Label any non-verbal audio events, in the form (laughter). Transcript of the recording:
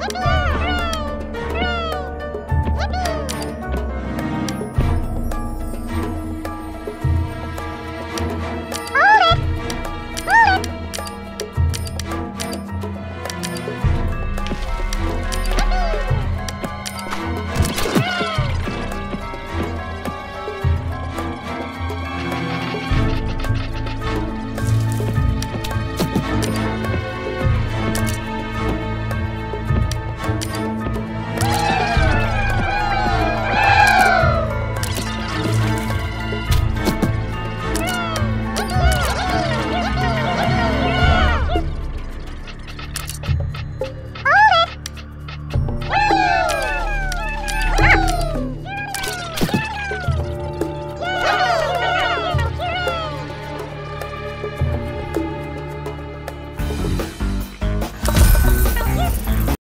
Look (laughs) around!